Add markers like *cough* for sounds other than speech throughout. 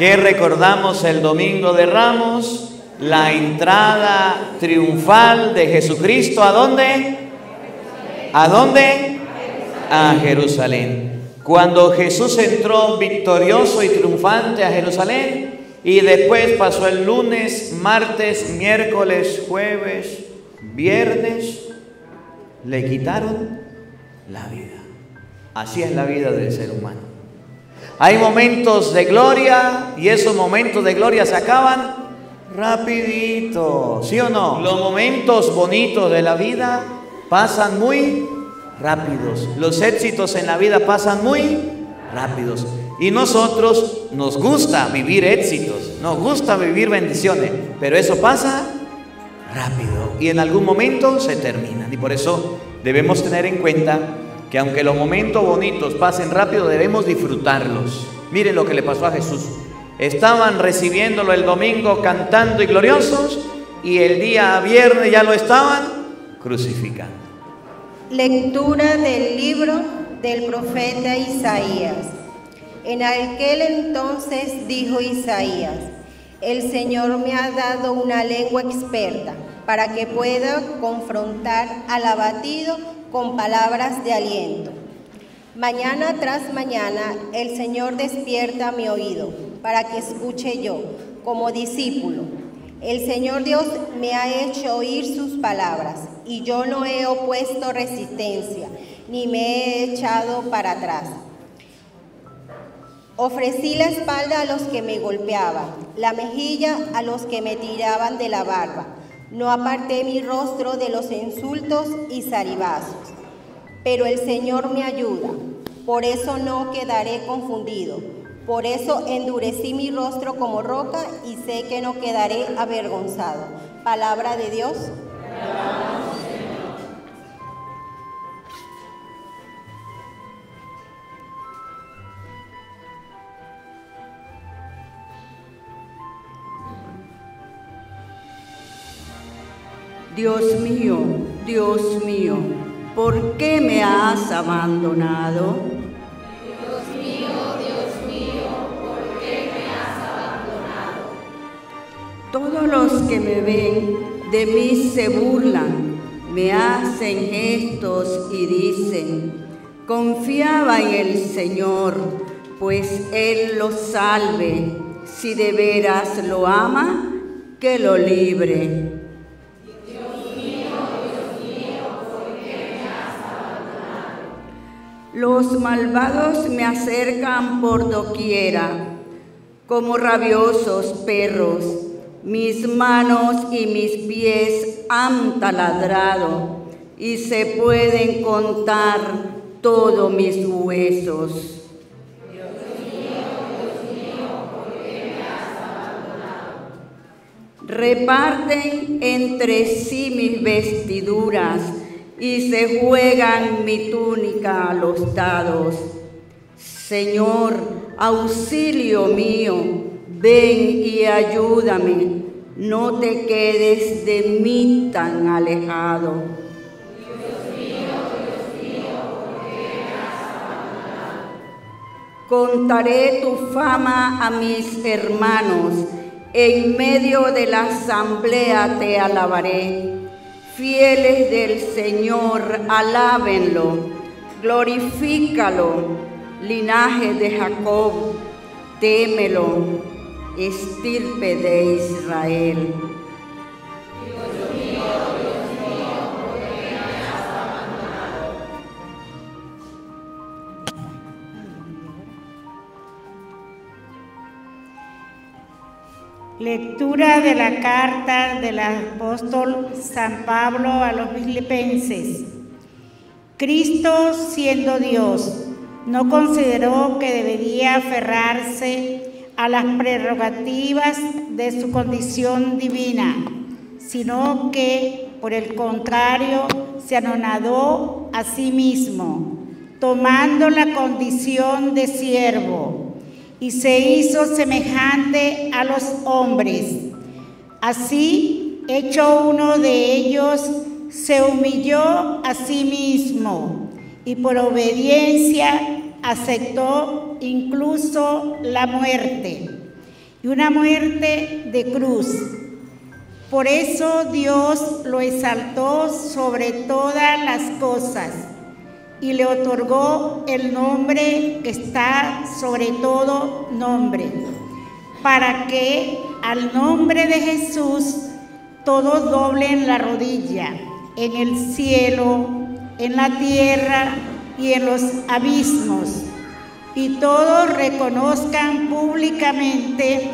¿Qué recordamos el domingo de Ramos? La entrada triunfal de Jesucristo. ¿A dónde? ¿A dónde? A Jerusalén. Cuando Jesús entró victorioso y triunfante a Jerusalén y después pasó el lunes, martes, miércoles, jueves, viernes, le quitaron la vida. Así es la vida del ser humano. Hay momentos de gloria y esos momentos de gloria se acaban rapidito, ¿sí o no? Los momentos bonitos de la vida pasan muy rápidos. Los éxitos en la vida pasan muy rápidos. Y nosotros nos gusta vivir éxitos, nos gusta vivir bendiciones, pero eso pasa rápido y en algún momento se terminan. Y por eso debemos tener en cuenta que aunque los momentos bonitos pasen rápido, debemos disfrutarlos. Miren lo que le pasó a Jesús. Estaban recibiéndolo el domingo cantando y gloriosos y el día viernes ya lo estaban crucificando. Lectura del libro del profeta Isaías. En aquel entonces dijo Isaías, el Señor me ha dado una lengua experta para que pueda confrontar al abatido con palabras de aliento. Mañana tras mañana el Señor despierta mi oído para que escuche yo como discípulo. El Señor Dios me ha hecho oír sus palabras y yo no he opuesto resistencia ni me he echado para atrás. Ofrecí la espalda a los que me golpeaban, la mejilla a los que me tiraban de la barba no aparté mi rostro de los insultos y zaribazos. Pero el Señor me ayuda, por eso no quedaré confundido. Por eso endurecí mi rostro como roca y sé que no quedaré avergonzado. Palabra de Dios. Dios mío, Dios mío, ¿por qué me has abandonado? Dios mío, Dios mío, ¿por qué me has abandonado? Todos los que me ven de mí se burlan, me hacen gestos y dicen, confiaba en el Señor, pues Él lo salve, si de veras lo ama, que lo libre. Los malvados me acercan por doquiera, como rabiosos perros. Mis manos y mis pies han taladrado y se pueden contar todos mis huesos. Reparten entre sí mis vestiduras y se juegan mi túnica a los dados. Señor, auxilio mío, ven y ayúdame, no te quedes de mí tan alejado. Contaré tu fama a mis hermanos, en medio de la asamblea te alabaré fieles del Señor, alábenlo, glorifícalo, linaje de Jacob, témelo, estirpe de Israel. Lectura de la carta del apóstol San Pablo a los filipenses. Cristo, siendo Dios, no consideró que debería aferrarse a las prerrogativas de su condición divina, sino que, por el contrario, se anonadó a sí mismo, tomando la condición de siervo y se hizo semejante a los hombres. Así, hecho uno de ellos, se humilló a sí mismo y por obediencia aceptó incluso la muerte y una muerte de cruz. Por eso Dios lo exaltó sobre todas las cosas y le otorgó el nombre que está sobre todo nombre, para que al nombre de Jesús todos doblen la rodilla en el cielo, en la tierra y en los abismos, y todos reconozcan públicamente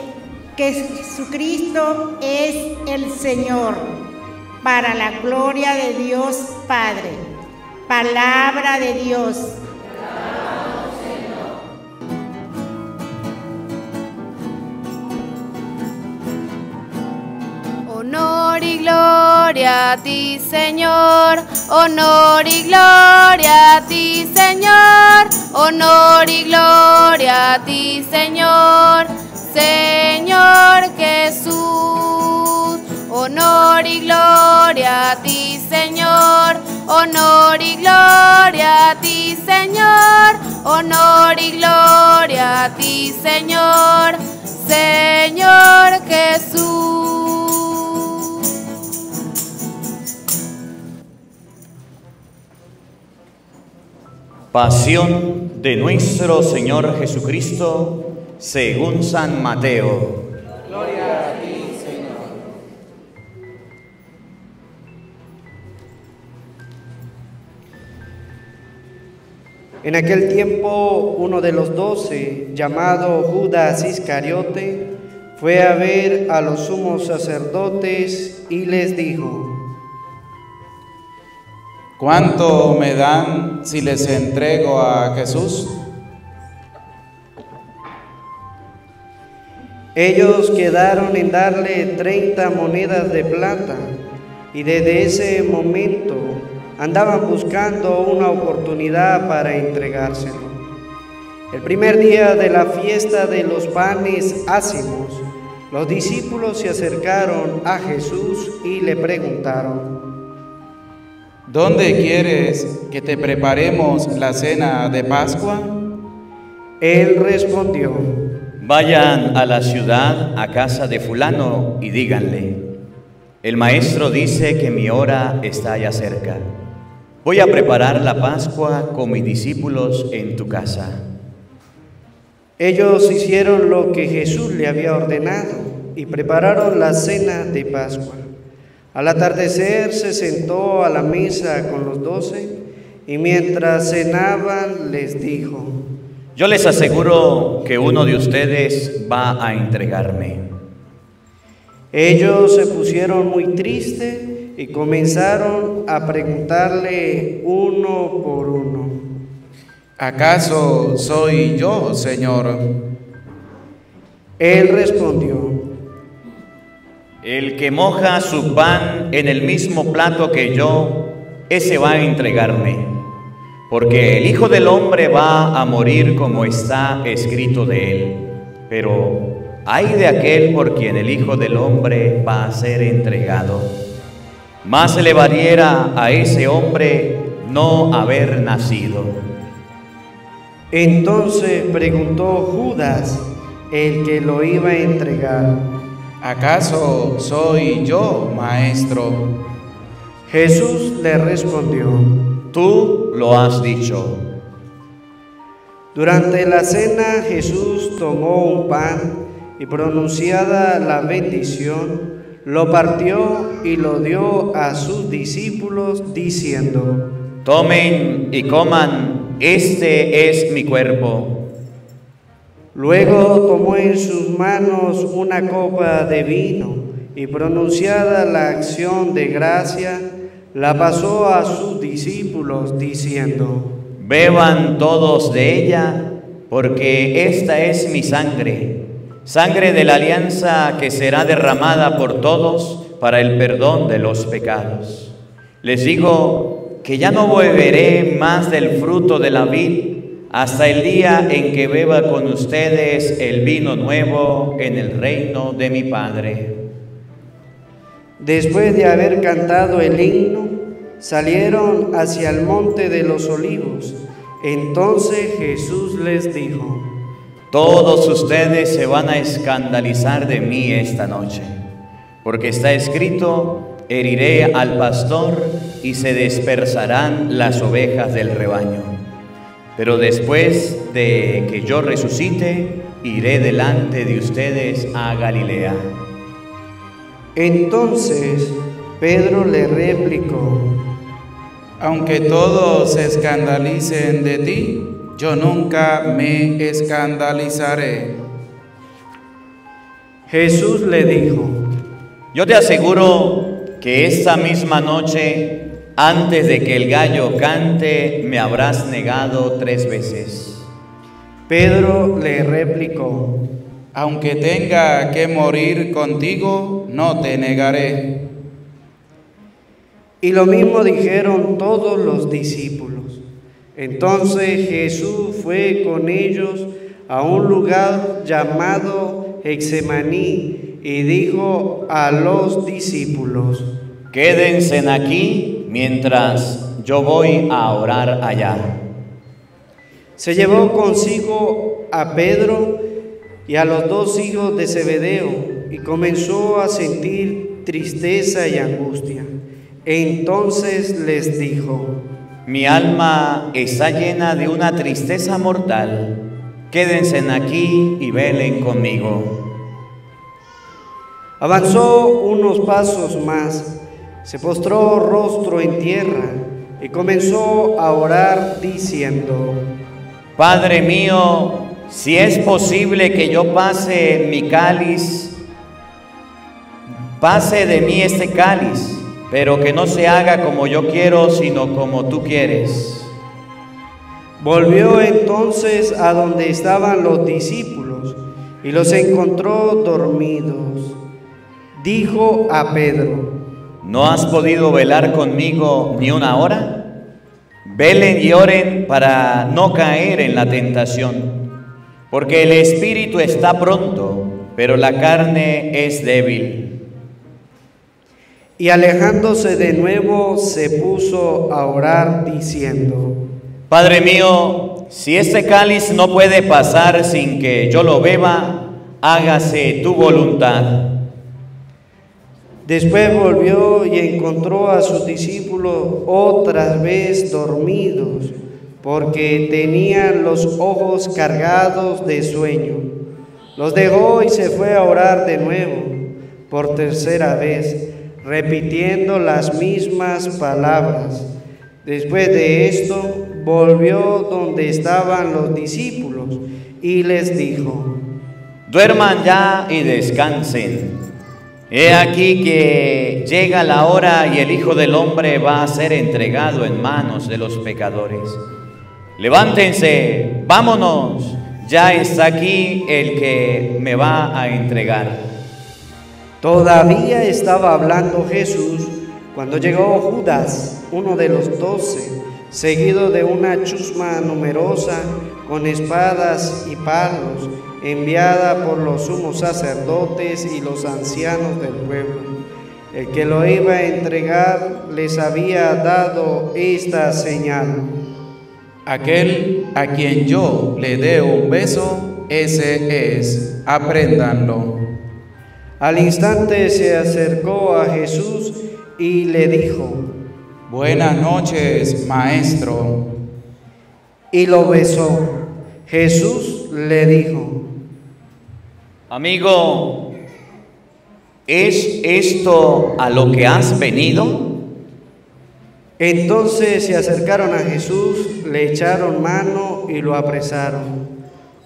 que Jesucristo es el Señor, para la gloria de Dios Padre. Palabra de Dios. Honor y gloria a ti, Señor. Honor y gloria a ti, Señor. Honor y gloria a ti, Señor. Señor Jesús. Honor y gloria a ti, Señor. Honor y gloria a ti, Señor. Honor y gloria a ti, Señor. Señor Jesús. Pasión de nuestro Señor Jesucristo según San Mateo. En aquel tiempo uno de los doce, llamado Judas Iscariote, fue a ver a los sumos sacerdotes y les dijo, ¿Cuánto me dan si les entrego a Jesús? Ellos quedaron en darle 30 monedas de plata y desde ese momento andaban buscando una oportunidad para entregárselo. El primer día de la fiesta de los panes ácimos, los discípulos se acercaron a Jesús y le preguntaron, ¿Dónde quieres que te preparemos la cena de Pascua? Él respondió, Vayan a la ciudad, a casa de fulano, y díganle, el maestro dice que mi hora está ya cerca. Voy a preparar la Pascua con mis discípulos en tu casa. Ellos hicieron lo que Jesús le había ordenado y prepararon la cena de Pascua. Al atardecer se sentó a la mesa con los doce y mientras cenaban les dijo, Yo les aseguro que uno de ustedes va a entregarme. Ellos se pusieron muy tristes y comenzaron a preguntarle uno por uno, ¿Acaso soy yo, Señor? Él respondió, El que moja su pan en el mismo plato que yo, ese va a entregarme. Porque el Hijo del Hombre va a morir como está escrito de él. Pero hay de aquel por quien el Hijo del Hombre va a ser entregado. Más se le valiera a ese hombre no haber nacido. Entonces preguntó Judas, el que lo iba a entregar, ¿Acaso soy yo, Maestro? Jesús le respondió, Tú lo has dicho. Durante la cena Jesús tomó un pan y pronunciada la bendición, lo partió y lo dio a sus discípulos diciendo, Tomen y coman, este es mi cuerpo. Luego tomó en sus manos una copa de vino y pronunciada la acción de gracia, la pasó a sus discípulos diciendo, Beban todos de ella, porque esta es mi sangre, sangre de la alianza que será derramada por todos para el perdón de los pecados. Les digo que ya no beberé más del fruto de la vid hasta el día en que beba con ustedes el vino nuevo en el reino de mi Padre. Después de haber cantado el himno, salieron hacia el monte de los olivos. Entonces Jesús les dijo, todos ustedes se van a escandalizar de mí esta noche, porque está escrito, heriré al pastor y se dispersarán las ovejas del rebaño. Pero después de que yo resucite, iré delante de ustedes a Galilea. Entonces Pedro le replicó, Aunque todos se escandalicen de ti, yo nunca me escandalizaré. Jesús le dijo, Yo te aseguro que esta misma noche, antes de que el gallo cante, me habrás negado tres veces. Pedro le replicó, Aunque tenga que morir contigo, no te negaré. Y lo mismo dijeron todos los discípulos. Entonces Jesús fue con ellos a un lugar llamado Hexemaní y dijo a los discípulos, Quédense aquí mientras yo voy a orar allá. Se llevó consigo a Pedro y a los dos hijos de Zebedeo y comenzó a sentir tristeza y angustia. Entonces les dijo, Mi alma está llena de una tristeza mortal. Quédense aquí y velen conmigo. Avanzó unos pasos más, se postró rostro en tierra y comenzó a orar diciendo, Padre mío, si es posible que yo pase mi cáliz, pase de mí este cáliz, pero que no se haga como yo quiero, sino como tú quieres. Volvió entonces a donde estaban los discípulos y los encontró dormidos. Dijo a Pedro, ¿No has podido velar conmigo ni una hora? Velen y oren para no caer en la tentación, porque el espíritu está pronto, pero la carne es débil. Y alejándose de nuevo se puso a orar diciendo, Padre mío, si este cáliz no puede pasar sin que yo lo beba, hágase tu voluntad. Después volvió y encontró a sus discípulos otra vez dormidos, porque tenían los ojos cargados de sueño. Los dejó y se fue a orar de nuevo, por tercera vez, repitiendo las mismas palabras. Después de esto, volvió donde estaban los discípulos y les dijo, Duerman ya y descansen. He aquí que llega la hora y el Hijo del Hombre va a ser entregado en manos de los pecadores. Levántense, vámonos. Ya está aquí el que me va a entregar. Todavía estaba hablando Jesús cuando llegó Judas, uno de los doce, seguido de una chusma numerosa con espadas y palos, enviada por los sumos sacerdotes y los ancianos del pueblo. El que lo iba a entregar les había dado esta señal. Aquel a quien yo le dé un beso, ese es, apréndanlo. Al instante se acercó a Jesús y le dijo, Buenas noches, maestro. y lo besó. Jesús le dijo, Amigo, ¿es esto a lo que has venido? Entonces se acercaron a Jesús, le echaron mano y lo apresaron.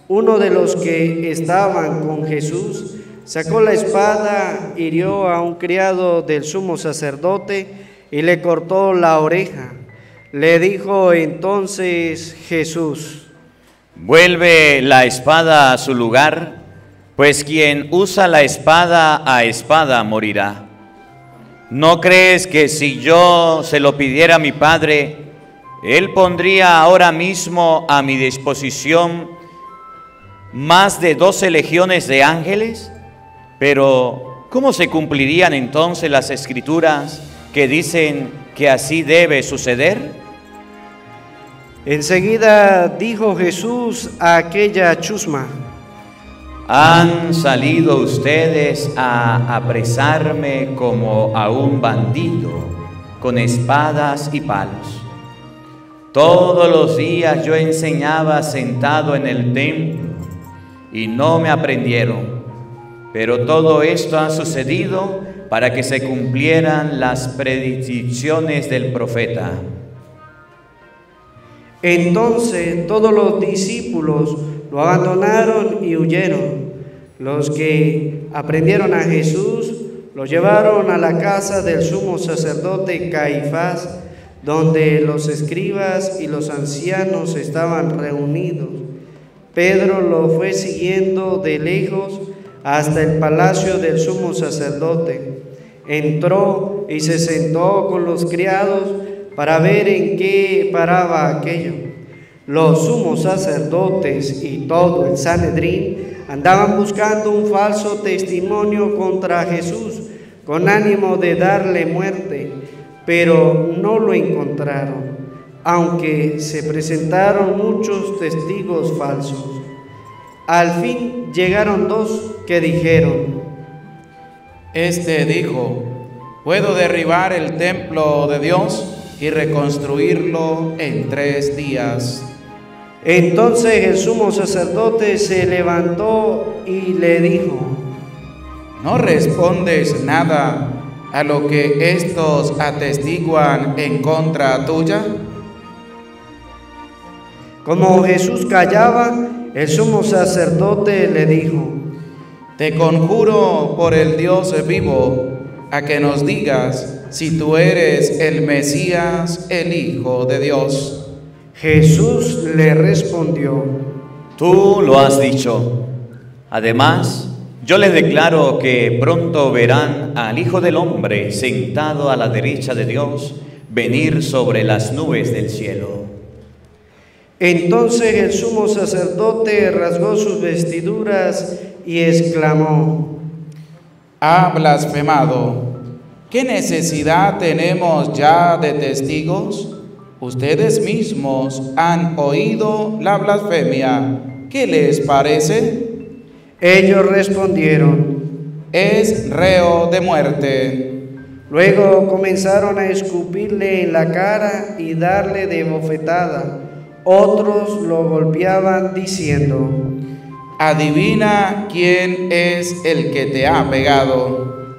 Uno de los que estaban con Jesús sacó la espada, hirió a un criado del sumo sacerdote y le cortó la oreja. Le dijo entonces Jesús, Vuelve la espada a su lugar, pues quien usa la espada a espada morirá. ¿No crees que si yo se lo pidiera a mi Padre, Él pondría ahora mismo a mi disposición más de doce legiones de ángeles? Pero, ¿cómo se cumplirían entonces las escrituras que dicen que así debe suceder? Enseguida dijo Jesús a aquella chusma, Han salido ustedes a apresarme como a un bandido, con espadas y palos. Todos los días yo enseñaba sentado en el templo y no me aprendieron. Pero todo esto ha sucedido para que se cumplieran las predicciones del profeta. Entonces todos los discípulos lo abandonaron y huyeron. Los que aprendieron a Jesús lo llevaron a la casa del sumo sacerdote Caifás, donde los escribas y los ancianos estaban reunidos. Pedro lo fue siguiendo de lejos hasta el palacio del sumo sacerdote. Entró y se sentó con los criados para ver en qué paraba aquello. Los sumos sacerdotes y todo el Sanedrín andaban buscando un falso testimonio contra Jesús con ánimo de darle muerte, pero no lo encontraron, aunque se presentaron muchos testigos falsos. Al fin llegaron dos que dijeron, Este dijo, puedo derribar el templo de Dios y reconstruirlo en tres días. Entonces el sumo sacerdote se levantó y le dijo, ¿no respondes nada a lo que estos atestiguan en contra tuya? Como Jesús callaba, el sumo sacerdote le dijo, Te conjuro por el Dios vivo a que nos digas si tú eres el Mesías, el Hijo de Dios. Jesús le respondió, Tú lo has dicho. Además, yo les declaro que pronto verán al Hijo del Hombre sentado a la derecha de Dios venir sobre las nubes del cielo. Entonces el sumo sacerdote rasgó sus vestiduras y exclamó, Ha blasfemado. ¿Qué necesidad tenemos ya de testigos? Ustedes mismos han oído la blasfemia. ¿Qué les parece? Ellos respondieron, Es reo de muerte. Luego comenzaron a escupirle en la cara y darle de bofetada. Otros lo golpeaban diciendo, Adivina quién es el que te ha pegado.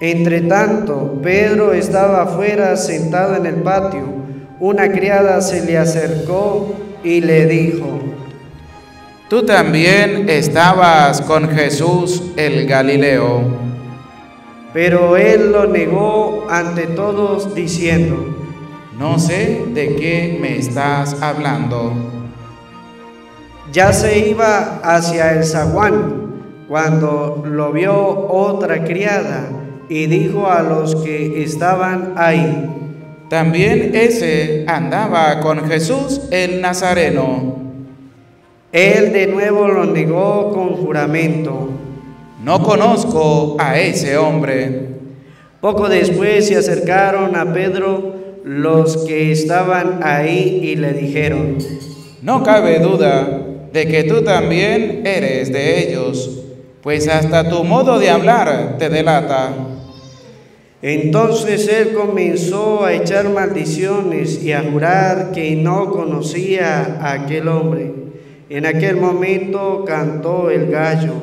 Entre tanto, Pedro estaba afuera sentado en el patio. Una criada se le acercó y le dijo, Tú también estabas con Jesús el Galileo. Pero él lo negó ante todos diciendo, No sé de qué me estás hablando. Ya se iba hacia el zaguán cuando lo vio otra criada y dijo a los que estaban ahí, También ese andaba con Jesús el Nazareno. Él de nuevo lo negó con juramento. No conozco a ese hombre. Poco después se acercaron a Pedro los que estaban ahí y le dijeron, No cabe duda de que tú también eres de ellos, pues hasta tu modo de hablar te delata. Entonces él comenzó a echar maldiciones y a jurar que no conocía a aquel hombre. En aquel momento cantó el gallo.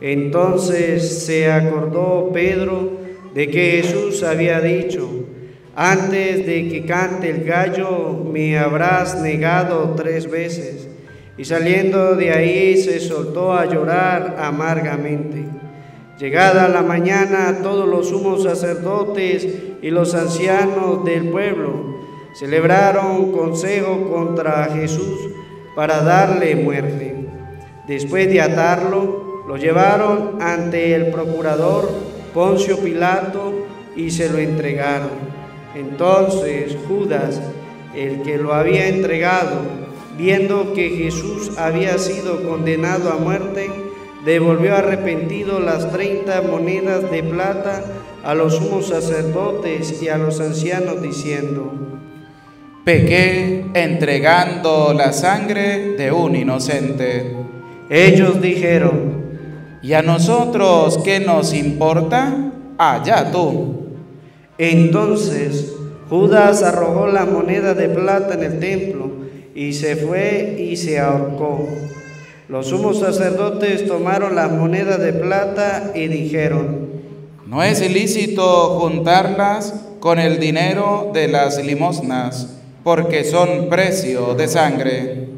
Entonces se acordó Pedro de que Jesús había dicho, antes de que cante el gallo me habrás negado tres veces. Y saliendo de ahí se soltó a llorar amargamente. Llegada la mañana, todos los sumos sacerdotes y los ancianos del pueblo celebraron consejo contra Jesús para darle muerte. Después de atarlo, lo llevaron ante el procurador Poncio Pilato y se lo entregaron. Entonces Judas, el que lo había entregado, viendo que Jesús había sido condenado a muerte, devolvió arrepentido las treinta monedas de plata a los sumos sacerdotes y a los ancianos, diciendo, Pequé entregando la sangre de un inocente. Ellos dijeron, ¿Y a nosotros qué nos importa? Allá tú. Entonces Judas arrojó la moneda de plata en el templo y se fue y se ahorcó. Los sumos sacerdotes tomaron las monedas de plata y dijeron, No es ilícito juntarlas con el dinero de las limosnas, porque son precio de sangre.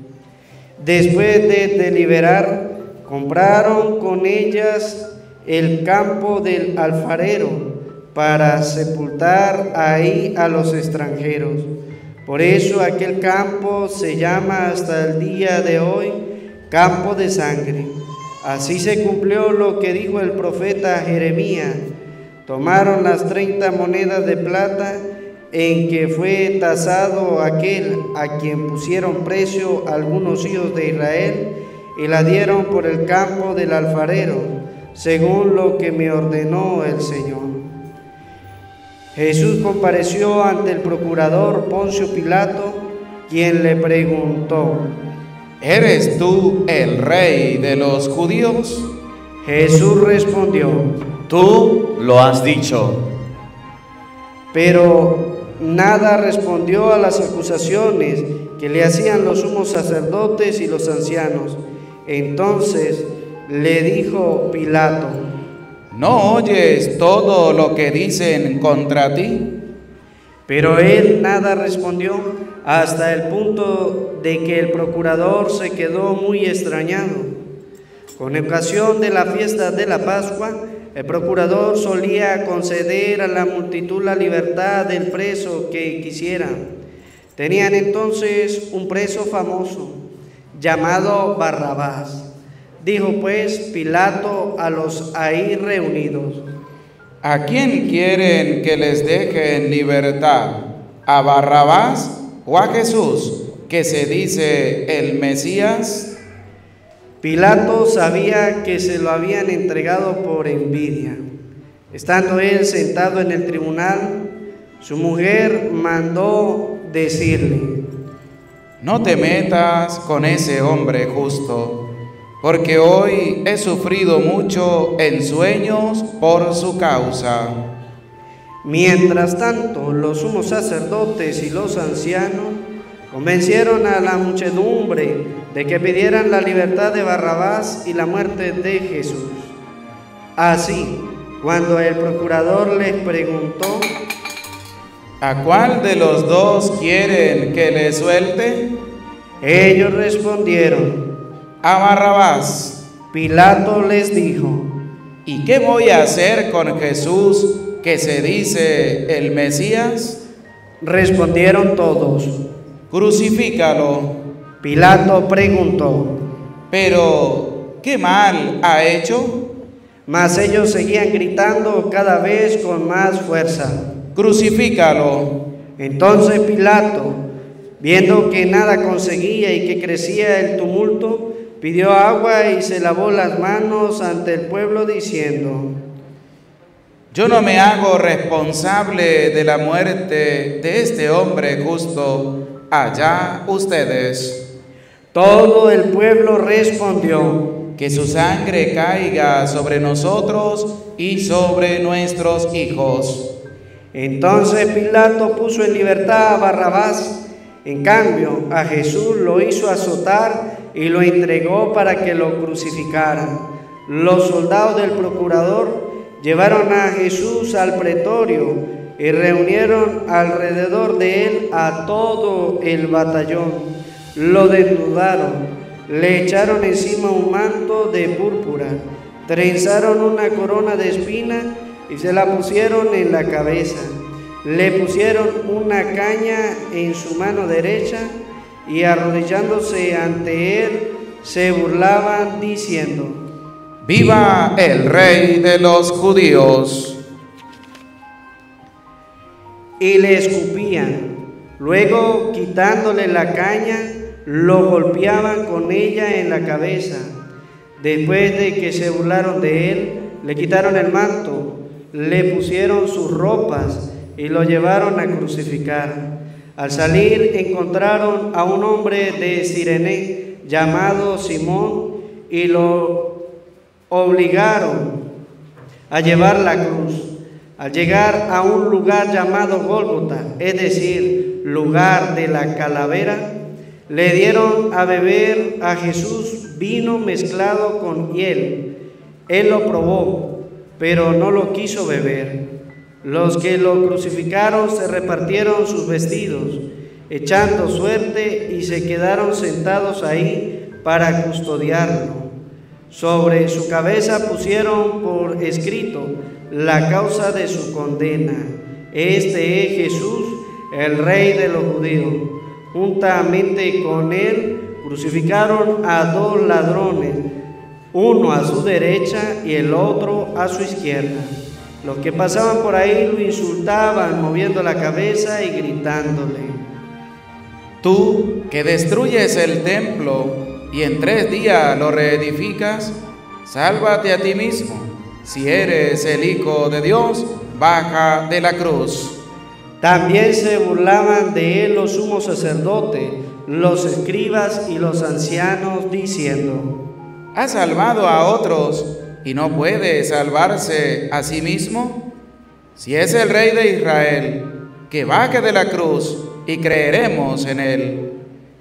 Después de deliberar, compraron con ellas el campo del alfarero para sepultar ahí a los extranjeros. Por eso aquel campo se llama hasta el día de hoy campo de sangre. Así se cumplió lo que dijo el profeta Jeremías. Tomaron las treinta monedas de plata en que fue tasado aquel a quien pusieron precio algunos hijos de Israel y la dieron por el campo del alfarero, según lo que me ordenó el Señor. Jesús compareció ante el procurador Poncio Pilato, quien le preguntó, ¿Eres tú el rey de los judíos? Jesús respondió, Tú lo has dicho. pero nada respondió a las acusaciones que le hacían los sumos sacerdotes y los ancianos. Entonces le dijo Pilato, ¿No oyes todo lo que dicen contra ti? Pero él nada respondió hasta el punto de que el procurador se quedó muy extrañado. Con ocasión de la fiesta de la Pascua, el procurador solía conceder a la multitud la libertad del preso que quisiera. Tenían entonces un preso famoso llamado Barrabás. Dijo pues Pilato a los ahí reunidos, ¿A quién quieren que les deje en libertad? ¿A Barrabás o a Jesús, que se dice el Mesías? Pilato sabía que se lo habían entregado por envidia. Estando él sentado en el tribunal, su mujer mandó decirle, No te metas con ese hombre justo, porque hoy he sufrido mucho en sueños por su causa. Mientras tanto, los sumos sacerdotes y los ancianos convencieron a la muchedumbre de que pidieran la libertad de Barrabás y la muerte de Jesús. Así, cuando el procurador les preguntó, ¿A cuál de los dos quieren que le suelte? ellos respondieron, A Barrabás. Pilato les dijo, ¿Y qué voy a hacer con Jesús que se dice el Mesías? respondieron todos. Crucifícalo. Pilato preguntó, Pero, ¿qué mal ha hecho? mas ellos seguían gritando cada vez con más fuerza. Crucifícalo. Entonces Pilato, viendo que nada conseguía y que crecía el tumulto, pidió agua y se lavó las manos ante el pueblo diciendo, Yo no me hago responsable de la muerte de este hombre justo. Allá ustedes. todo el pueblo respondió, Que su sangre caiga sobre nosotros y sobre nuestros hijos. Entonces Pilato puso en libertad a Barrabás. En cambio, a Jesús lo hizo azotar y lo entregó para que lo crucificaran. Los soldados del procurador llevaron a Jesús al pretorio y reunieron alrededor de él a todo el batallón. Lo desnudaron, le echaron encima un manto de púrpura, trenzaron una corona de espina y se la pusieron en la cabeza. Le pusieron una caña en su mano derecha y arrodillándose ante él se burlaban diciendo, ¡Viva el rey de los judíos! y le escupían. Luego, quitándole la caña, lo golpeaban con ella en la cabeza. Después de que se burlaron de él, le quitaron el manto, le pusieron sus ropas y lo llevaron a crucificar. Al salir encontraron a un hombre de Sirene llamado Simón y lo obligaron a llevar la cruz. Al llegar a un lugar llamado Gólgota, es decir, lugar de la calavera, le dieron a beber a Jesús vino mezclado con hiel. Él lo probó, pero no lo quiso beber. Los que lo crucificaron se repartieron sus vestidos, echando suerte, y se quedaron sentados ahí para custodiarlo. Sobre su cabeza pusieron por escrito la causa de su condena. Este es Jesús, el rey de los judíos. Juntamente con él crucificaron a dos ladrones, uno a su derecha y el otro a su izquierda. Los que pasaban por ahí lo insultaban, moviendo la cabeza y gritándole. Tú que destruyes el templo y en tres días lo reedificas, sálvate a ti mismo. Si eres el Hijo de Dios, baja de la cruz. También se burlaban de él los sumos sacerdotes, los escribas y los ancianos, diciendo, ¿Ha salvado a otros y no puede salvarse a sí mismo? Si es el rey de Israel, que baje de la cruz y creeremos en él.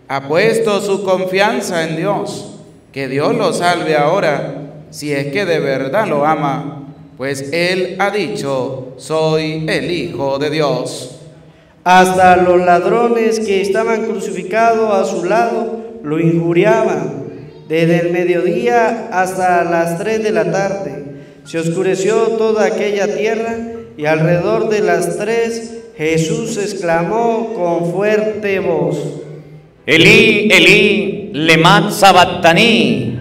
Ha puesto su confianza en Dios, que Dios lo salve ahora, si es que de verdad lo ama, pues él ha dicho, soy el Hijo de Dios. Hasta los ladrones que estaban crucificados a su lado lo injuriaban. Desde el mediodía hasta las tres de la tarde se oscureció toda aquella tierra y alrededor de las tres Jesús exclamó con fuerte voz, Elí, Elí, lemat sabactani.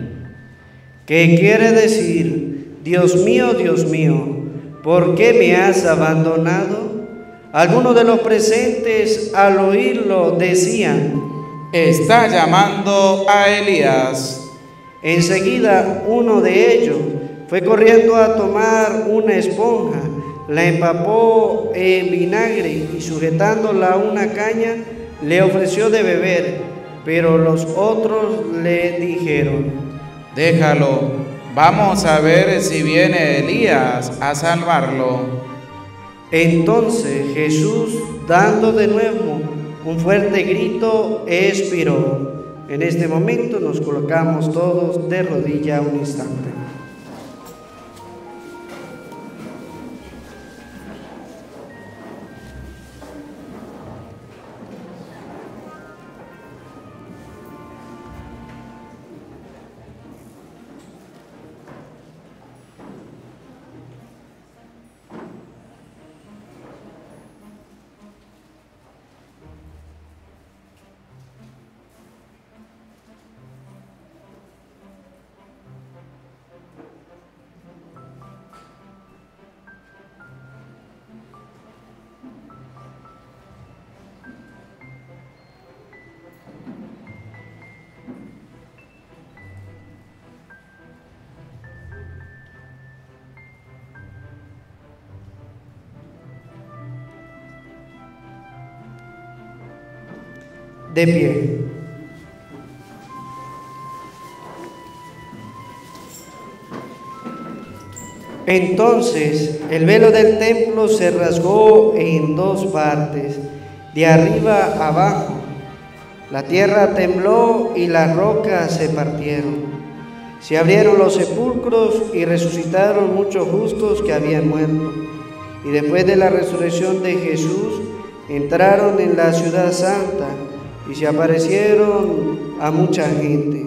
que quiere decir, Dios mío, Dios mío, ¿por qué me has abandonado? Algunos de los presentes al oírlo decían, Está llamando a Elías. Enseguida uno de ellos fue corriendo a tomar una esponja, la empapó en vinagre y sujetándola a una caña le ofreció de beber, pero los otros le dijeron, Déjalo, vamos a ver si viene Elías a salvarlo. Entonces Jesús, dando de nuevo un fuerte grito, expiró. En este momento nos colocamos todos de rodilla un instante. De pie. Entonces el velo del templo se rasgó en dos partes, de arriba abajo. La tierra tembló y las rocas se partieron. Se abrieron los sepulcros y resucitaron muchos justos que habían muerto. Y después de la resurrección de Jesús, entraron en la ciudad santa y se aparecieron a mucha gente.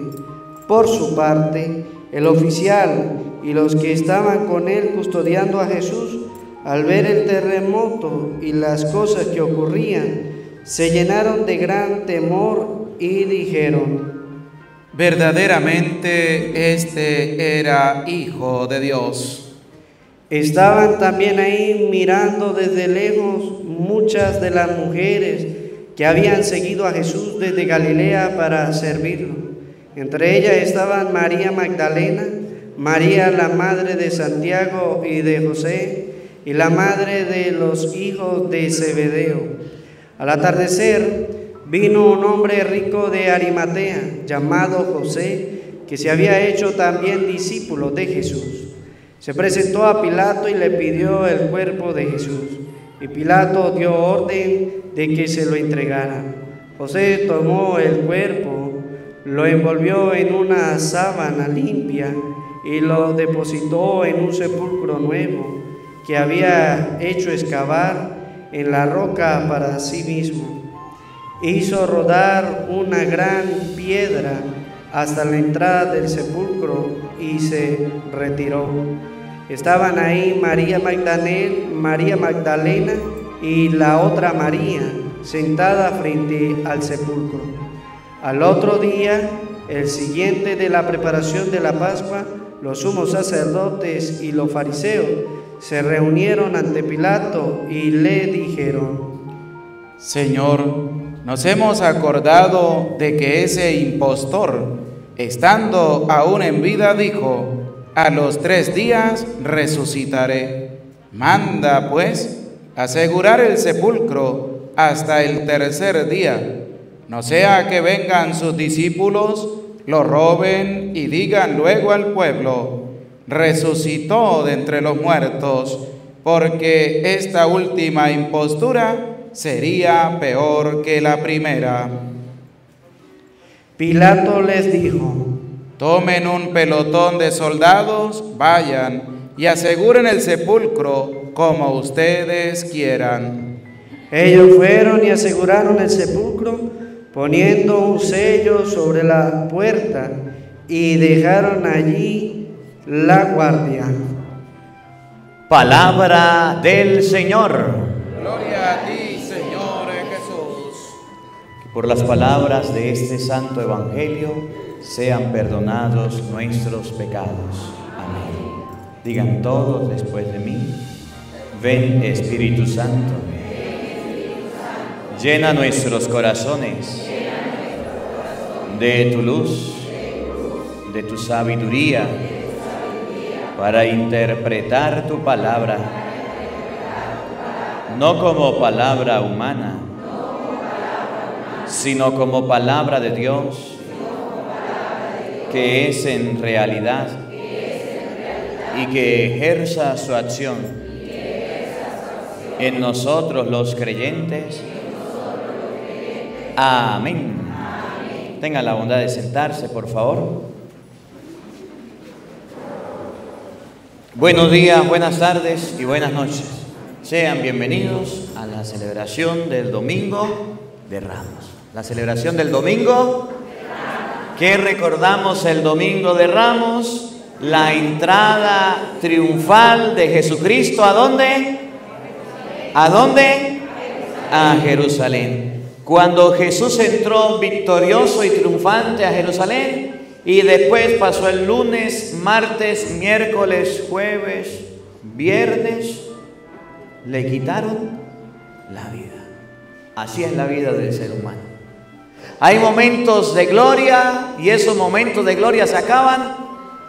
Por su parte, el oficial y los que estaban con él custodiando a Jesús, al ver el terremoto y las cosas que ocurrían, se llenaron de gran temor y dijeron, Verdaderamente este era Hijo de Dios. Estaban también ahí mirando desde lejos muchas de las mujeres que habían seguido a Jesús desde Galilea para servirlo. Entre ellas estaban María Magdalena, María la madre de Santiago y de José, y la madre de los hijos de Zebedeo. Al atardecer vino un hombre rico de Arimatea, llamado José, que se había hecho también discípulo de Jesús. Se presentó a Pilato y le pidió el cuerpo de Jesús. Y Pilato dio orden de que se lo entregaran. José tomó el cuerpo, lo envolvió en una sábana limpia y lo depositó en un sepulcro nuevo que había hecho excavar en la roca para sí mismo. Hizo rodar una gran piedra hasta la entrada del sepulcro y se retiró. Estaban ahí María Magdalena, María Magdalena y la otra María sentada frente al sepulcro. Al otro día, el siguiente de la preparación de la Pascua, los sumos sacerdotes y los fariseos se reunieron ante Pilato y le dijeron, Señor, nos hemos acordado de que ese impostor, estando aún en vida, dijo, a los tres días resucitaré. Manda, pues, asegurar el sepulcro hasta el tercer día, no sea que vengan sus discípulos, lo roben y digan luego al pueblo, resucitó de entre los muertos, porque esta última impostura sería peor que la primera. Pilato les dijo, Tomen un pelotón de soldados, vayan y aseguren el sepulcro como ustedes quieran. Ellos fueron y aseguraron el sepulcro poniendo un sello sobre la puerta y dejaron allí la guardia. Palabra del Señor. Gloria a ti, Señor Jesús. Que por las palabras de este santo evangelio sean perdonados nuestros pecados. Amén. Digan todos después de mí. Ven Espíritu Santo. Llena nuestros corazones de tu luz, de tu sabiduría, para interpretar tu palabra, no como palabra humana, sino como palabra de Dios, que es en realidad y que ejerza su acción en nosotros los creyentes. Amén. Tengan la bondad de sentarse, por favor. Buenos días, buenas tardes y buenas noches. Sean bienvenidos a la celebración del Domingo de Ramos. La celebración del Domingo. ¿Qué recordamos el Domingo de Ramos? La entrada triunfal de Jesucristo. ¿A dónde? ¿A dónde? A Jerusalén. Cuando Jesús entró victorioso y triunfante a Jerusalén y después pasó el lunes, martes, miércoles, jueves, viernes, le quitaron la vida. Así es la vida del ser humano. Hay momentos de gloria y esos momentos de gloria se acaban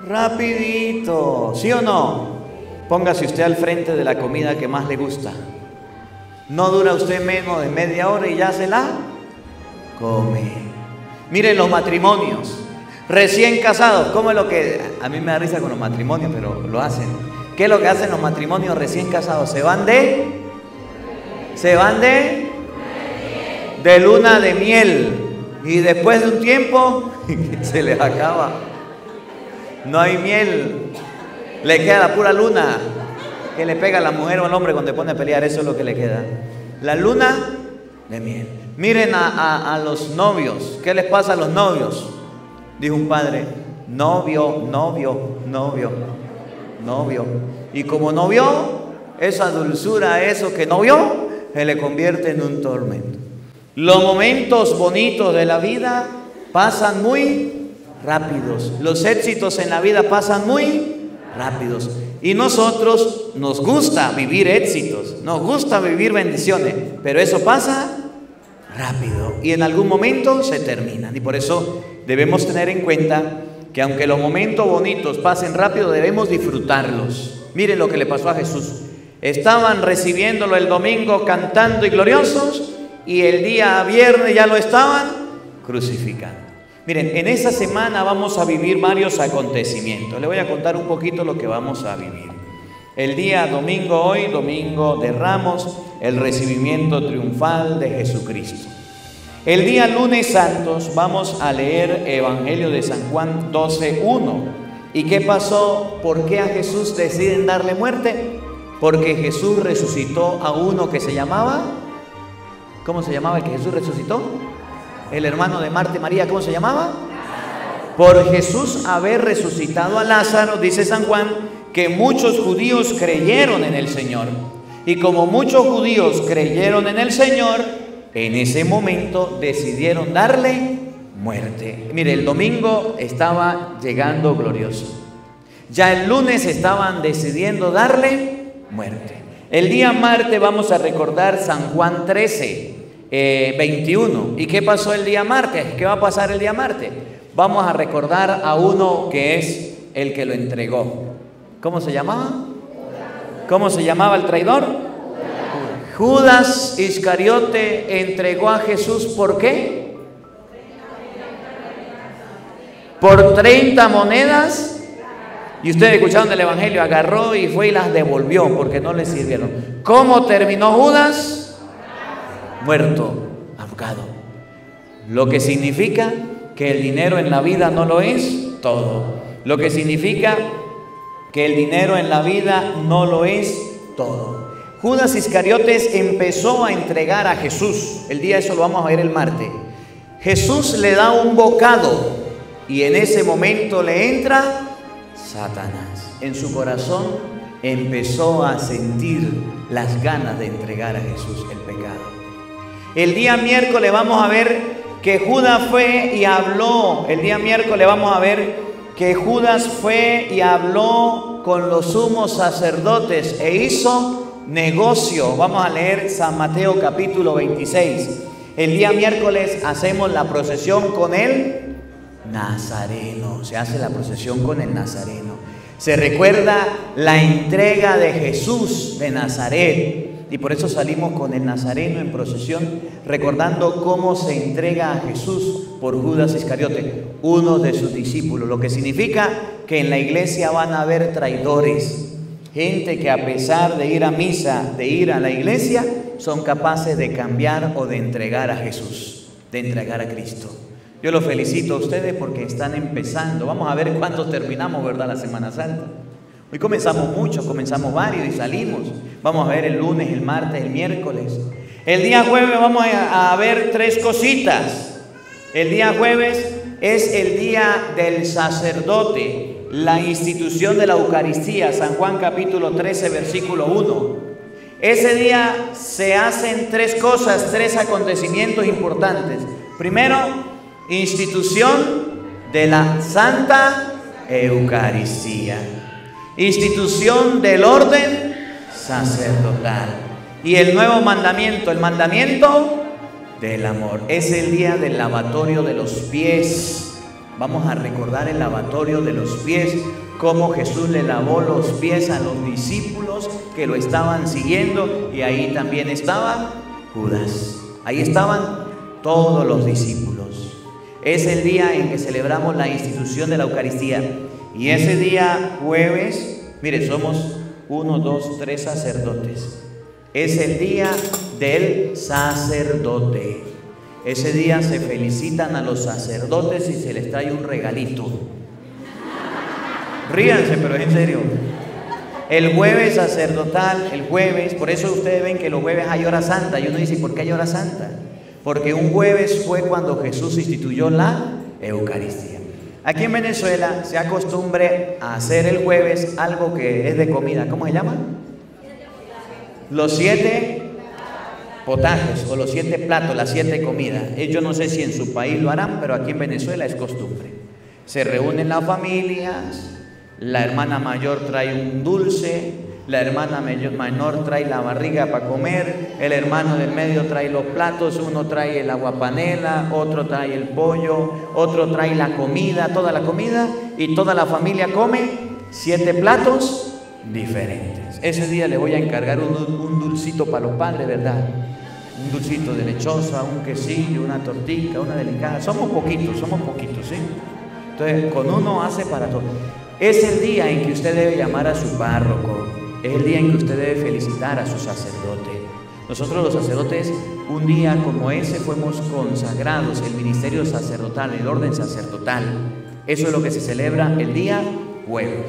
rapidito, ¿sí o no? Póngase usted al frente de la comida que más le gusta. No dura usted menos de media hora y ya se la come. Miren los matrimonios, recién casados, ¿cómo es lo que... A mí me da risa con los matrimonios, pero lo hacen. ¿Qué es lo que hacen los matrimonios recién casados? Se van de... Se van de... De luna de miel. Y después de un tiempo *laughs* se les acaba. No hay miel. Le queda la pura luna que le pega a la mujer o al hombre cuando se pone a pelear, eso es lo que le queda. La luna de miel. Miren a, a, a, los novios, ¿qué les pasa a los novios? Dijo un padre, novio, novio, novio, novio. Y como no vio esa dulzura, eso que no vio, se le convierte en un tormento. Los momentos bonitos de la vida pasan muy rápidos. Los éxitos en la vida pasan muy rápidos. Y nosotros nos gusta vivir éxitos, nos gusta vivir bendiciones, pero eso pasa rápido y en algún momento se terminan. Y por eso debemos tener en cuenta que aunque los momentos bonitos pasen rápido, debemos disfrutarlos. Miren lo que le pasó a Jesús. Estaban recibiéndolo el domingo cantando y gloriosos y el día viernes ya lo estaban crucificando. Miren, en esta semana vamos a vivir varios acontecimientos. Le voy a contar un poquito lo que vamos a vivir. El día domingo hoy, domingo de Ramos, el recibimiento triunfal de Jesucristo. El día lunes santos vamos a leer Evangelio de San Juan 12.1. ¿Y qué pasó? ¿Por qué a Jesús deciden darle muerte? Porque Jesús resucitó a uno que se llamaba, ¿cómo se llamaba el que Jesús resucitó? El hermano de Marta y María, ¿cómo se llamaba? Por Jesús haber resucitado a Lázaro, dice San Juan, que muchos judíos creyeron en el Señor. Y como muchos judíos creyeron en el Señor, en ese momento decidieron darle muerte. Mire, el domingo estaba llegando glorioso. Ya el lunes estaban decidiendo darle muerte. El día martes vamos a recordar San Juan 13, 21. Eh, ¿Y qué pasó el día martes? ¿Qué va a pasar el día martes? Vamos a recordar a uno que es el que lo entregó. ¿Cómo se llamaba? ¿Cómo se llamaba el traidor? Judas Iscariote entregó a Jesús ¿por qué? Por 30 monedas y ustedes escucharon el Evangelio, agarró y fue y las devolvió porque no le sirvieron. ¿Cómo terminó Judas? Muerto, ahogado. Lo que significa que el dinero en la vida no lo es todo. Lo que significa que el dinero en la vida no lo es todo. Judas Iscariotes empezó a entregar a Jesús. El día de eso lo vamos a ver el martes. Jesús le da un bocado y en ese momento le entra Satanás. En su corazón empezó a sentir las ganas de entregar a Jesús el pecado. El día miércoles vamos a ver que Judas fue y habló. El día miércoles vamos a ver que Judas fue y habló con los sumos sacerdotes e hizo negocio. Vamos a leer San Mateo capítulo 26. El día miércoles hacemos la procesión con él Nazareno. Se hace la procesión con el Nazareno. Se recuerda la entrega de Jesús de Nazaret. Y por eso salimos con el Nazareno en procesión, recordando cómo se entrega a Jesús por Judas Iscariote, uno de sus discípulos. Lo que significa que en la iglesia van a haber traidores, gente que a pesar de ir a misa, de ir a la iglesia, son capaces de cambiar o de entregar a Jesús, de entregar a Cristo. Yo los felicito a ustedes porque están empezando. Vamos a ver cuánto terminamos, ¿verdad? La Semana Santa. Hoy comenzamos mucho, comenzamos varios y salimos. Vamos a ver el lunes, el martes, el miércoles. El día jueves vamos a, ver tres cositas. El día jueves es el día del sacerdote, la institución de la Eucaristía, San Juan capítulo 13, versículo 1. Ese día se hacen tres cosas, tres acontecimientos importantes. Primero, institución de la Santa Eucaristía, institución del orden sacerdotal. Y el nuevo mandamiento, el mandamiento del amor. Es el día del lavatorio de los pies. Vamos a recordar el lavatorio de los pies, cómo Jesús le lavó los pies a los discípulos que lo estaban siguiendo y ahí también estaba Judas. Ahí estaban todos los discípulos. Es el día en que celebramos la institución de la Eucaristía. Y ese día, jueves, mire, somos uno, dos, tres sacerdotes. Es el día del sacerdote. Ese día se felicitan a los sacerdotes y se les trae un regalito. Ríanse, pero es en serio. El jueves sacerdotal, el jueves, por eso ustedes ven que los jueves hay hora santa. Y uno dice, ¿por qué hay hora santa? Porque un jueves fue cuando Jesús instituyó la Eucaristía. Aquí en Venezuela se acostumbre a hacer el jueves algo que es de comida. ¿Cómo se llama? Los siete potajes o los siete platos, las siete comidas. Yo no sé si en su país lo harán, pero aquí en Venezuela es costumbre. Se reúnen las familias, la hermana mayor trae un dulce, la hermana menor trae la barriga para comer, el hermano del medio trae los platos, uno trae el aguapanela, otro trae el pollo, otro trae la comida, toda la comida, y toda la familia come siete platos diferentes. Ese día le voy a encargar un, dulcito para los padres, ¿verdad? un dulcito de lechosa, un quesillo, una tortita, una delicada. Somos poquitos, somos poquitos, ¿sí? Entonces, con uno hace para todo. Es el día en que usted debe llamar a su párroco, es el día en que usted debe felicitar a su sacerdote. Nosotros los sacerdotes, un día como ese fuimos consagrados, el ministerio sacerdotal, el orden sacerdotal. Eso es lo que se celebra el día jueves.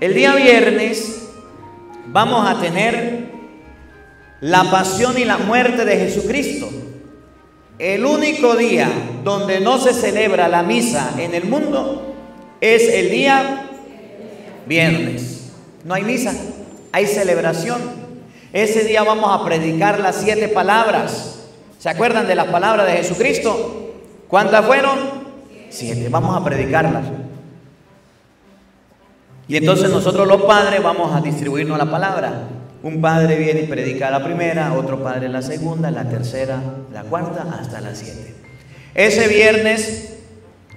El día viernes vamos a tener la pasión y la muerte de Jesucristo. El único día donde no se celebra la misa en el mundo es el día viernes. No hay misa, hay celebración. Ese día vamos a predicar las siete palabras. ¿Se acuerdan de las palabras de Jesucristo? ¿Cuántas fueron? Siete. Vamos a predicarlas. Y entonces nosotros los padres vamos a distribuirnos la palabra. Un padre viene y predica la primera, otro padre la segunda, la tercera, la cuarta, hasta la siete. Ese viernes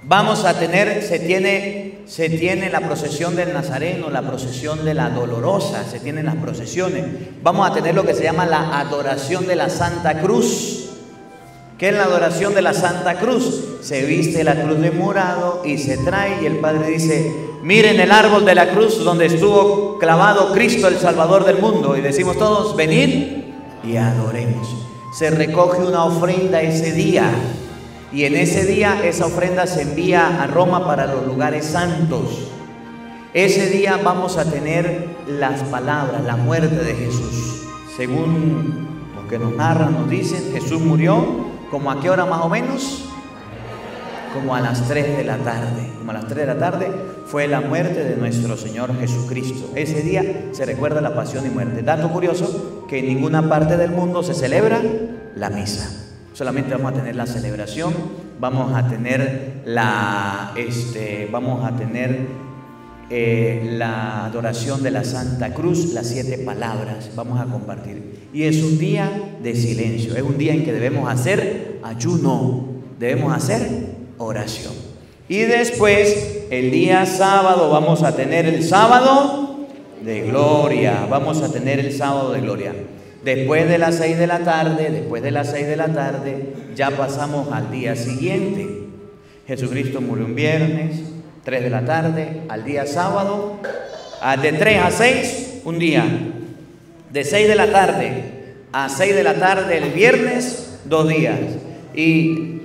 vamos a tener, se tiene, se tiene la procesión del Nazareno, la procesión de la Dolorosa, se tienen las procesiones. Vamos a tener lo que se llama la adoración de la Santa Cruz. ¿Qué es la adoración de la Santa Cruz? Se viste la cruz de morado y se trae y el Padre dice, miren el árbol de la cruz donde estuvo clavado Cristo el Salvador del mundo. Y decimos todos, venid y adoremos. Se recoge una ofrenda ese día y en ese día esa ofrenda se envía a Roma para los lugares santos. Ese día vamos a tener las palabras, la muerte de Jesús. Según lo que nos narran, nos dicen, Jesús murió ¿Como a qué hora más o menos? Como a las 3 de la tarde. Como a las 3 de la tarde fue la muerte de nuestro Señor Jesucristo. Ese día se recuerda la pasión y muerte. Dato curioso, que en ninguna parte del mundo se celebra la misa. Solamente vamos a tener la celebración, vamos a tener la, este, vamos a tener eh, la adoración de la Santa Cruz, las siete palabras, vamos a compartir. Y es un día de silencio, es un día en que debemos hacer ayuno, debemos hacer oración. Y después, el día sábado, vamos a tener el sábado de gloria, vamos a tener el sábado de gloria. Después de las seis de la tarde, después de las seis de la tarde, ya pasamos al día siguiente. Jesucristo murió un viernes, 3 de la tarde al día sábado, de 3 a 6 un día, de 6 de la tarde a 6 de la tarde el viernes, dos días, y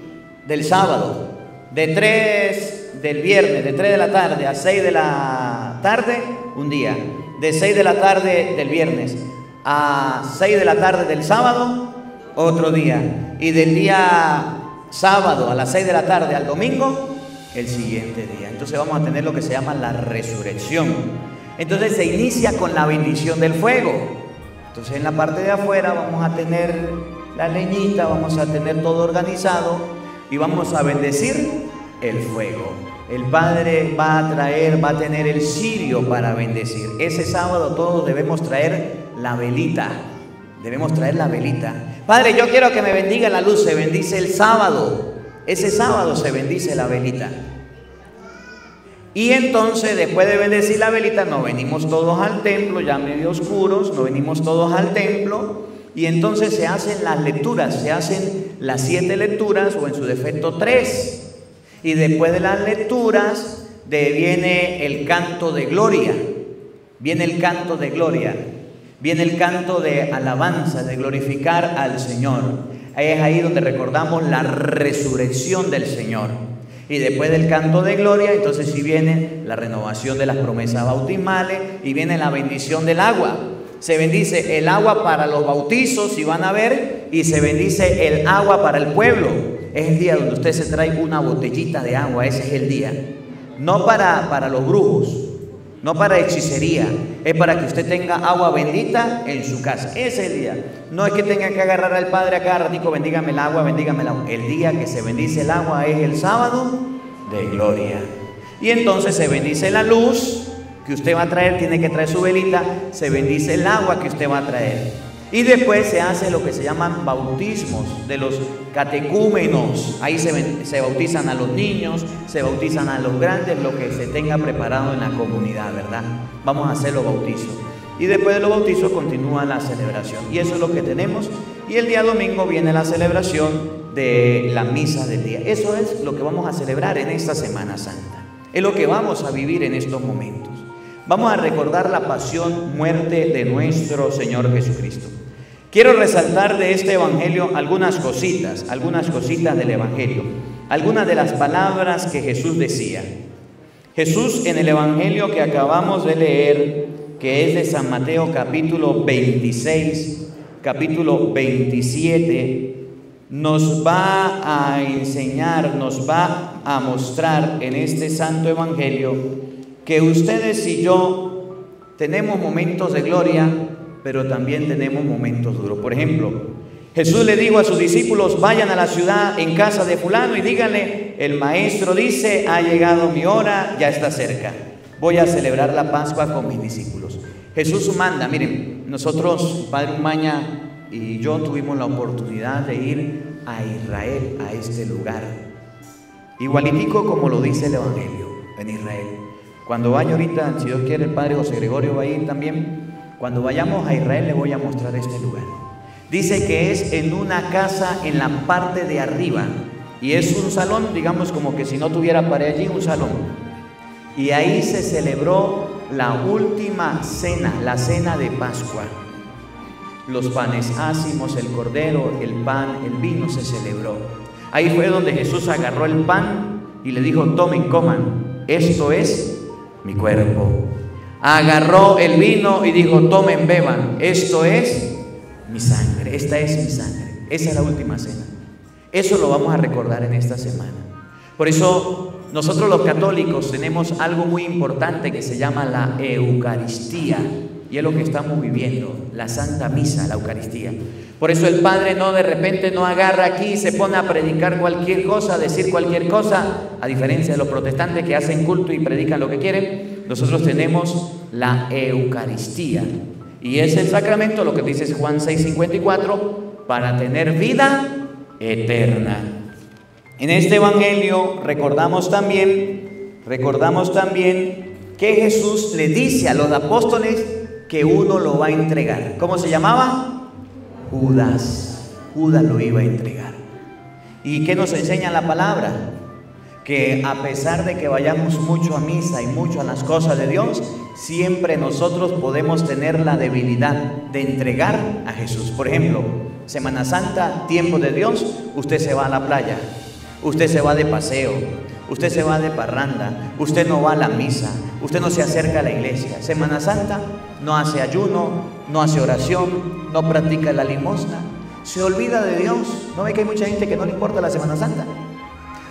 del sábado, de 3 del viernes, de 3 de la tarde a 6 de la tarde, un día, de 6 de la tarde del viernes a 6 de la tarde del sábado, otro día, y del día sábado a las 6 de la tarde al domingo, el siguiente día. Entonces vamos a tener lo que se llama la resurrección. Entonces se inicia con la bendición del fuego. Entonces en la parte de afuera vamos a tener la leñita, vamos a tener todo organizado y vamos a bendecir el fuego. El Padre va a traer, va a tener el cirio para bendecir. Ese sábado todos debemos traer la velita. Debemos traer la velita. Padre, yo quiero que me bendiga la luz. Se bendice el sábado. Ese sábado se bendice la velita. Y entonces, después de bendecir la velita, nos venimos todos al templo, ya medio oscuros, nos venimos todos al templo. Y entonces se hacen las lecturas, se hacen las siete lecturas o en su defecto tres. Y después de las lecturas viene el canto de gloria, viene el canto de gloria, viene el canto de alabanza, de glorificar al Señor. Es ahí donde recordamos la resurrección del Señor. Y después del canto de gloria, entonces sí viene la renovación de las promesas bautismales y viene la bendición del agua. Se bendice el agua para los bautizos, si van a ver, y se bendice el agua para el pueblo. Es el día donde usted se trae una botellita de agua, ese es el día. No para, para los brujos, no para hechicería, es para que usted tenga agua bendita en su casa. Ese es el día. No es que tenga que agarrar al Padre acá, ratico, bendígame el agua, bendígame el agua. El día que se bendice el agua es el sábado de gloria. Y entonces se bendice la luz que usted va a traer, tiene que traer su velita, se bendice el agua que usted va a traer. Y después se hace lo que se llaman bautismos de los catecúmenos. Ahí se, se, bautizan a los niños, se bautizan a los grandes, lo que se tenga preparado en la comunidad, ¿verdad? Vamos a hacer los bautizos. Y después de los bautizos continúa la celebración. Y eso es lo que tenemos. y el día domingo viene la celebración de la misa del día. Eso es lo que vamos a celebrar en esta Semana Santa. Es lo que vamos a vivir en estos momentos. Vamos a recordar la pasión, muerte de nuestro Señor Jesucristo. Quiero resaltar de este Evangelio algunas cositas, algunas cositas del Evangelio, algunas de las palabras que Jesús decía. Jesús en el Evangelio que acabamos de leer, que es de San Mateo capítulo 26, capítulo 27, nos va a enseñar, nos va a mostrar en este santo Evangelio que ustedes y yo tenemos momentos de gloria, pero también tenemos momentos duros. Por ejemplo, Jesús le dijo a sus discípulos, vayan a la ciudad en casa de fulano y díganle, el maestro dice, ha llegado mi hora, ya está cerca. Voy a celebrar la Pascua con mis discípulos. Jesús manda, miren, nosotros, Padre Umaña y yo tuvimos la oportunidad de ir a Israel, a este lugar. Igualitico como lo dice el Evangelio en Israel. Cuando vaya ahorita, si Dios quiere, el Padre José Gregorio va a ir también. Cuando vayamos a Israel le voy a mostrar este lugar. Dice que es en una casa en la parte de arriba. Y es un salón, digamos como que si no tuviera pared allí, un salón. Y ahí se celebró la última cena, la cena de Pascua. Los panes ácimos, el cordero, el pan, el vino se celebró. Ahí fue donde Jesús agarró el pan y le dijo, tomen, coman, esto es mi cuerpo. Agarró el vino y dijo, tomen, beban, esto es mi sangre, esta es mi sangre. Esa es la última cena. Eso lo vamos a recordar en esta semana. Por eso nosotros los católicos tenemos algo muy importante que se llama la Eucaristía. Y es lo que estamos viviendo, la Santa Misa, la Eucaristía. Por eso el Padre no de repente no agarra aquí y se pone a predicar cualquier cosa, a decir cualquier cosa, a diferencia de los protestantes que hacen culto y predican lo que quieren. Nosotros tenemos la Eucaristía. Y es el sacramento, lo que dice Juan 6:54, para tener vida eterna. En este evangelio recordamos también, recordamos también que Jesús le dice a los apóstoles que uno lo va a entregar. ¿Cómo se llamaba? Judas. Judas lo iba a entregar. ¿Y qué nos enseña la palabra? Que a pesar de que vayamos mucho a misa y mucho a las cosas de Dios, siempre nosotros podemos tener la debilidad de entregar a Jesús. Por ejemplo, Semana Santa, tiempo de Dios, usted se va a la playa, usted se va de paseo, usted se va de parranda, usted no va a la misa, usted no se acerca a la iglesia. Semana Santa no hace ayuno, no hace oración, no practica la limosna, se olvida de Dios. ¿No ve que hay mucha gente que no le importa la Semana Santa?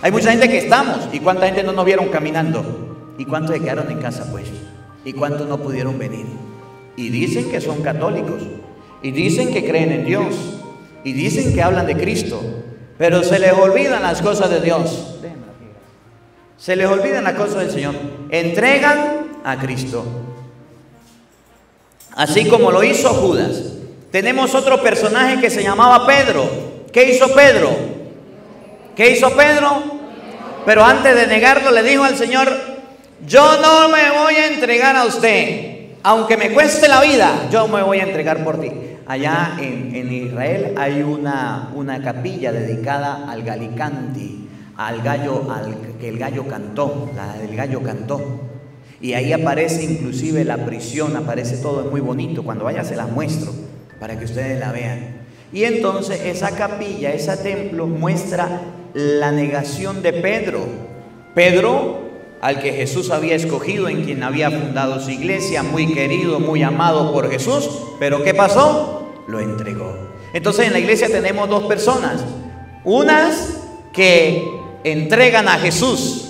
Hay mucha gente que estamos y cuánta gente no nos vieron caminando y cuántos se quedaron en casa pues y cuántos no pudieron venir. Y dicen que son católicos y dicen que creen en Dios y dicen que hablan de Cristo, pero se les olvidan las cosas de Dios. Se les olvidan las cosas del Señor. Entregan a Cristo. Así como lo hizo Judas. Tenemos otro personaje que se llamaba Pedro. ¿Qué hizo Pedro? ¿Qué hizo Pedro? Pero antes de negarlo le dijo al Señor, yo no me voy a entregar a usted. Aunque me cueste la vida, yo me voy a entregar por ti. Allá en, en Israel hay una, una capilla dedicada al Galicanti, al gallo, al que el gallo cantó, la del gallo cantó. Y ahí aparece inclusive la prisión, aparece todo, es muy bonito. Cuando vaya se la muestro para que ustedes la vean. Y entonces esa capilla, ese templo muestra la negación de Pedro. Pedro, al que Jesús había escogido, en quien había fundado su iglesia, muy querido, muy amado por Jesús, pero ¿qué pasó? Lo entregó. Entonces en la iglesia tenemos dos personas. Unas que entregan a Jesús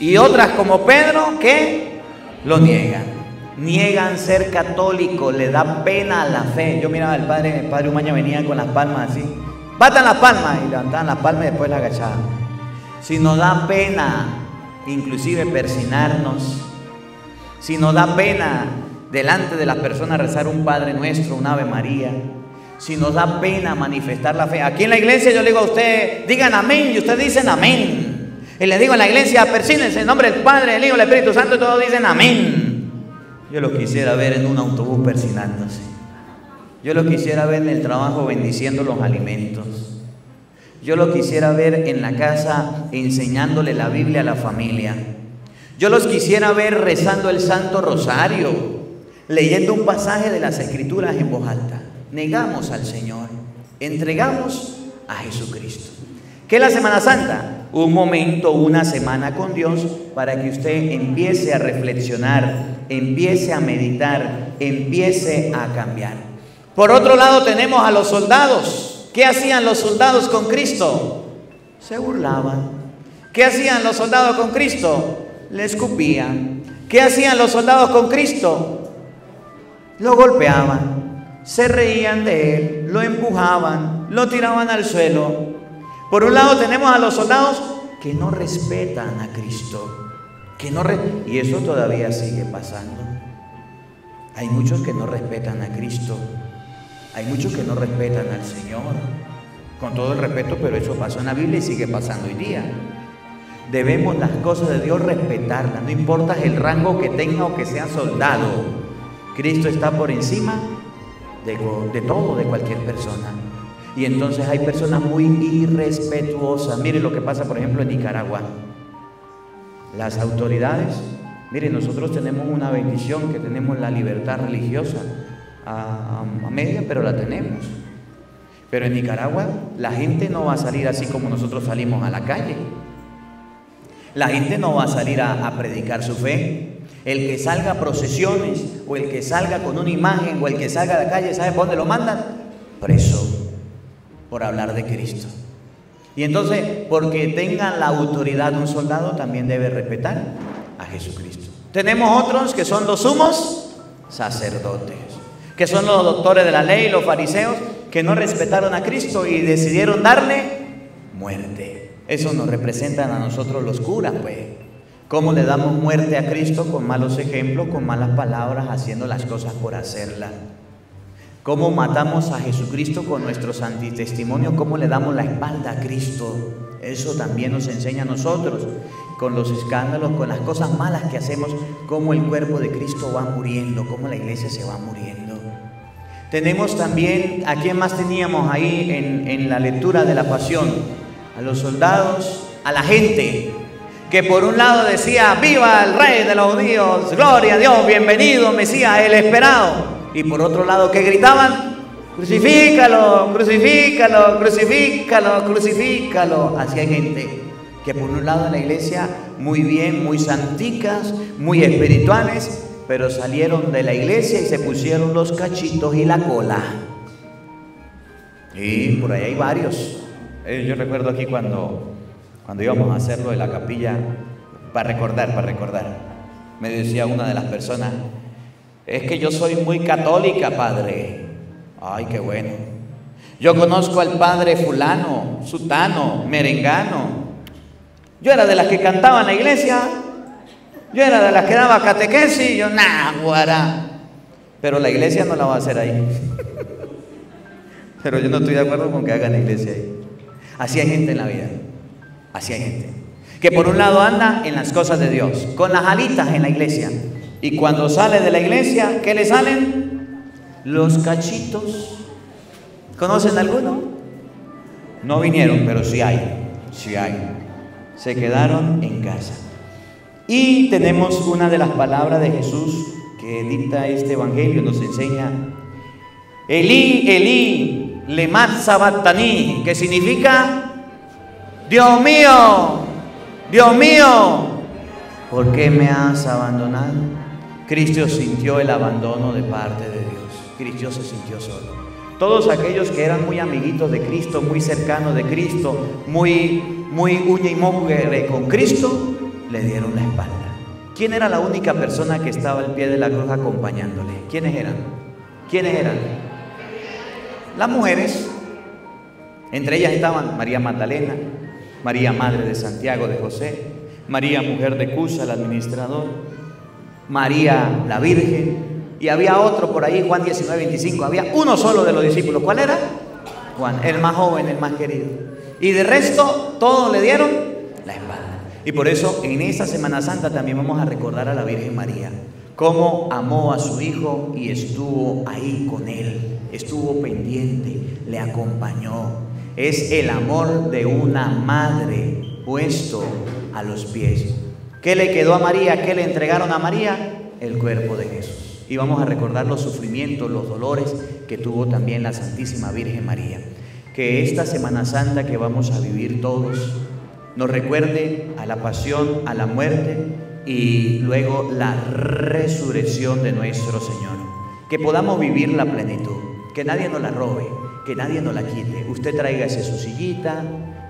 y otras como Pedro que lo niegan. Niegan ser católico, le da pena a la fe. Yo miraba al padre, el padre Umaña venía con las palmas así. Batan las palmas y levantaban las palmas y después la agachaban. Si nos da pena, inclusive persinarnos, si nos da pena delante de las personas rezar un Padre Nuestro, un Ave María, si nos da pena manifestar la fe. Aquí en la iglesia yo le digo a usted, digan amén y ustedes dicen amén. Y le digo en la iglesia, persínense en nombre del Padre, del Hijo, del Espíritu Santo y todos dicen amén. Yo lo quisiera ver en un autobús persinándose. Yo lo quisiera ver en el trabajo bendiciendo los alimentos. Yo lo quisiera ver en la casa enseñándole la Biblia a la familia. Yo los quisiera ver rezando el Santo Rosario, leyendo un pasaje de las Escrituras en voz alta. Negamos al Señor, entregamos a Jesucristo. ¿Qué es la Semana Santa? Un momento, una semana con Dios para que usted empiece a reflexionar, empiece a meditar, empiece a cambiar. Por otro lado tenemos a los soldados. ¿Qué hacían los soldados con Cristo? Se burlaban. ¿Qué hacían los soldados con Cristo? Le escupían. ¿Qué hacían los soldados con Cristo? Lo golpeaban, se reían de él, lo empujaban, lo tiraban al suelo. Por un lado tenemos a los soldados que no respetan a Cristo, que no y eso todavía sigue pasando. Hay muchos que no respetan a Cristo, hay muchos que no respetan al Señor. Con todo el respeto, pero eso pasó en la Biblia y sigue pasando hoy día. Debemos las cosas de Dios respetarlas, no importa el rango que tenga o que sea soldado. Cristo está por encima de, todo, de cualquier persona. Y entonces hay personas muy irrespetuosas. Mire lo que pasa, por ejemplo, en Nicaragua. Las autoridades, mire, nosotros tenemos una bendición que tenemos la libertad religiosa a, media, pero la tenemos. Pero en Nicaragua la gente no va a salir así como nosotros salimos a la calle. La gente no va a salir a, a predicar su fe. El que salga a procesiones o el que salga con una imagen o el que salga a la calle, ¿sabe por dónde lo mandan? Preso por hablar de Cristo. Y entonces, porque tengan la autoridad de un soldado, también debe respetar a Jesucristo. Tenemos otros que son los sumos sacerdotes, que son los doctores de la ley, los fariseos, que no respetaron a Cristo y decidieron darle muerte. Eso nos representan a nosotros los curas, pues. ¿Cómo le damos muerte a Cristo? Con malos ejemplos, con malas palabras, haciendo las cosas por hacerlas. ¿Cómo matamos a Jesucristo con nuestros antitestimonios? ¿Cómo le damos la espalda a Cristo? Eso también nos enseña a nosotros, con los escándalos, con las cosas malas que hacemos, cómo el cuerpo de Cristo va muriendo, cómo la iglesia se va muriendo. Tenemos también, ¿a quién más teníamos ahí en, en la lectura de la pasión? A los soldados, a la gente, que por un lado decía, viva el rey de los judíos, gloria a Dios, bienvenido Mesías, el esperado. Y por otro lado, que gritaban, crucifícalo, crucifícalo, crucifícalo, crucifícalo. Así hay gente que por un lado en la iglesia muy bien, muy santicas, muy espirituales, pero salieron de la iglesia y se pusieron los cachitos y la cola. Y por ahí hay varios. Eh, Yo recuerdo aquí cuando, cuando íbamos a hacerlo de la capilla, para recordar, para recordar, me decía una de las personas, es que yo soy muy católica, padre. Ay, qué bueno. Yo conozco al padre fulano, sutano, merengano. Yo era de las que cantaba en la iglesia. Yo era de las que daba catequesis. Yo, nah, guara. Pero la iglesia no la va a hacer ahí. Pero yo no estoy de acuerdo con que hagan la iglesia ahí. Así hay gente en la vida. Así hay gente. Que por un lado anda en las cosas de Dios, con las alitas en la iglesia. Y cuando sale de la iglesia, ¿qué le salen? Los cachitos. ¿Conocen alguno? No vinieron, pero sí hay. Sí hay. Se quedaron en casa. Y tenemos una de las palabras de Jesús que dicta este evangelio, nos enseña Elí, Elí, lemat sabatani, que significa Dios mío, Dios mío, ¿por qué me has abandonado? Cristo sintió el abandono de parte de Dios. Cristo se sintió solo. Todos aquellos que eran muy amiguitos de Cristo, muy cercanos de Cristo, muy, muy uña y con Cristo, le dieron la espalda. ¿Quién era la única persona que estaba al pie de la cruz acompañándole? ¿Quiénes eran? ¿Quiénes eran? Las mujeres. Entre ellas estaban María Magdalena, María Madre de Santiago de José, María Mujer de Cusa, el administrador, María la Virgen, y había otro por ahí, Juan 19, 25, había uno solo de los discípulos. ¿Cuál era? Juan, el más joven, el más querido. Y de resto, todos le dieron. Y por eso en esta Semana Santa también vamos a recordar a la Virgen María, cómo amó a su hijo y estuvo ahí con él. estuvo pendiente, le acompañó. Es el amor de una madre puesto a los pies. ¿Qué le quedó a María? ¿Qué le entregaron a María? El cuerpo de Jesús. Y vamos a recordar los sufrimientos, los dolores que tuvo también la Santísima Virgen María. Que esta Semana Santa que vamos a vivir todos nos recuerde a la pasión, a la muerte y luego la resurrección de nuestro Señor. Que podamos vivir la plenitud, que nadie nos la robe, que nadie nos la quite. Usted tráigase su sillita,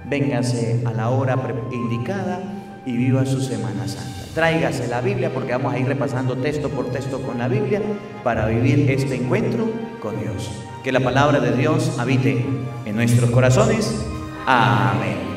véngase a la hora indicada y viva su Semana Santa. Tráigase la Biblia porque vamos a ir repasando texto por texto con la Biblia para vivir este encuentro con Dios. Que la palabra de Dios habite en nuestros corazones. Amén.